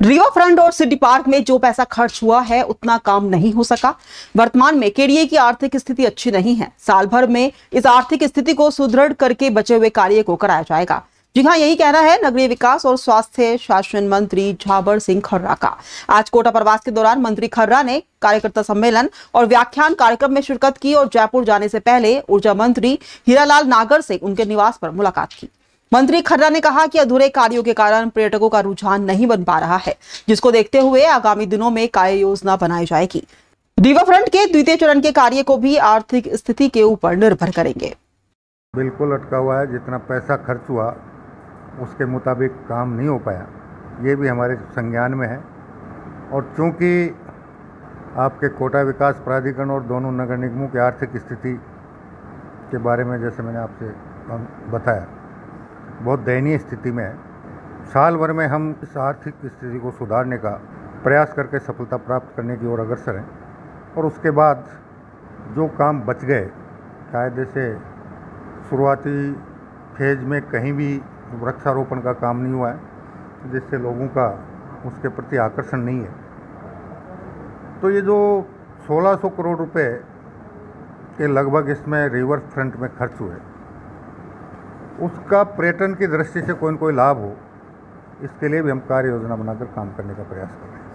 River front और city park में जो पैसा खर्च हुआ है, उतना काम नहीं हो सका। वर्तमान में केडीए की आर्थिक स्थिति अच्छी नहीं है। साल भर में इस आर्थिक स्थिति को सुदृढ़ करके बचे हुए कार्य को कराया जाएगा। जी हाँ यही कहना है नगरीय विकास और स्वास्थ्य शासन मंत्री झाबर सिंह खर्रा का। आज कोटा प्रवास के दौरान मंत्री खर्रा ने कार्यकर्ता सम्मेलन और व्याख्यान कार्यक्रम में शिरकत की और जयपुर जाने से पहले ऊर्जा मंत्री हीरालाल नागर से उनके निवास पर मुलाकात की। मंत्री खर्रा ने कहा कि अधूरे कार्यों के कारण पर्यटकों का रुझान नहीं बन पा रहा है, जिसको देखते हुए आगामी दिनों में कार्य योजना बनाई जाएगी। रिवर फ्रंट के द्वितीय चरण के कार्य को भी आर्थिक स्थिति के ऊपर निर्भर करेंगे। बिल्कुल अटका हुआ है, जितना पैसा खर्च हुआ, उसके मुताबिक काम नहीं हो पाया। ये भी हमारे संज्ञान में है। और चूँकि आपके कोटा विकास प्राधिकरण और दोनों नगर निगमों की आर्थिक स्थिति के बारे में जैसे मैंने आपसे बताया बहुत दयनीय स्थिति में है। साल भर में हम इस आर्थिक स्थिति को सुधारने का प्रयास करके सफलता प्राप्त करने की ओर अग्रसर हैं और उसके बाद जो काम बच गए, शायद जैसे शुरुआती फ़ेज़ में कहीं भी वृक्षारोपण का काम नहीं हुआ है, जिससे लोगों का उसके प्रति आकर्षण नहीं है। तो ये जो 1600 करोड़ रुपए के लगभग इसमें रिवर फ्रंट में खर्च हुए उसका पर्यटन की दृष्टि से कोई ना कोई लाभ हो, इसके लिए भी हम कार्य योजना बनाकर काम करने का प्रयास कर रहे हैं।